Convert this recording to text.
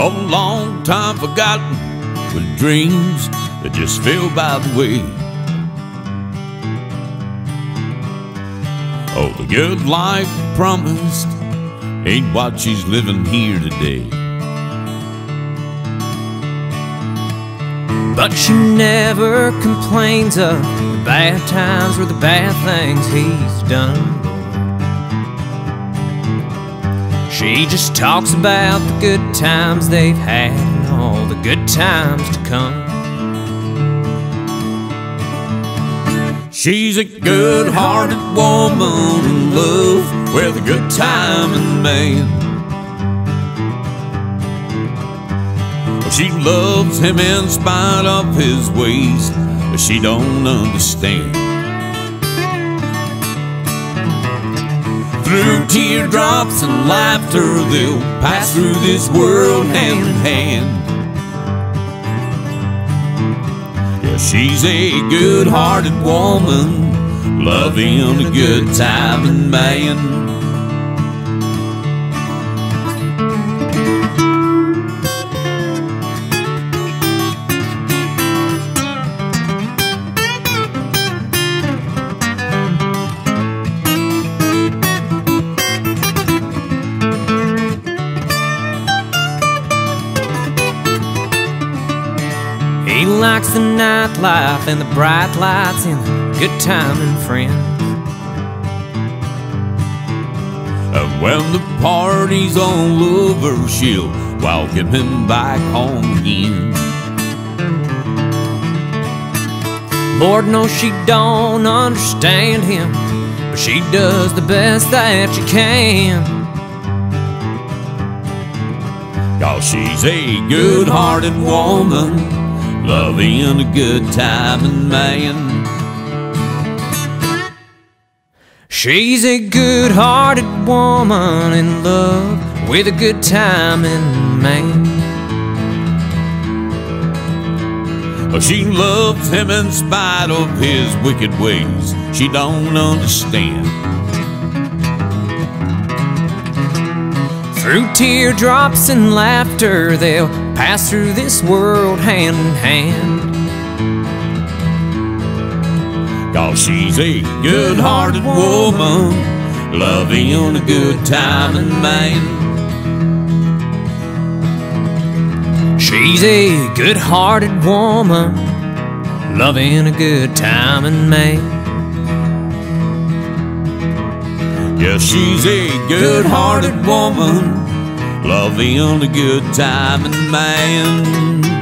A long time forgotten with dreams that just fell by the way. Oh, the good life promised ain't what she's living here today. But she never complains of the bad times or the bad things he's done. She just talks about the good times they've had and all the good times to come. She's a good hearted woman in love with a good time and man. She loves him in spite of his ways, but she don't understand. Through teardrops and laughter, they'll pass through this world hand in hand. Yeah, she's a good hearted woman, loving a good time and man. Likes the nightlife and the bright lights and the good time and friends. And when the party's all over, she'll welcome him back home again. Lord knows she don't understand him, but she does the best that she can. Cause she's a good hearted woman, loving a good time and man. She's a good hearted woman in love with a good time and man. She loves him in spite of his wicked ways. She don't understand. Through teardrops and laughter, they'll pass through this world hand in hand. Cause she's a good hearted woman, loving a good time and man. She's a good hearted woman, loving a good time and man. Yeah, she's a good hearted woman, loving a good time and man.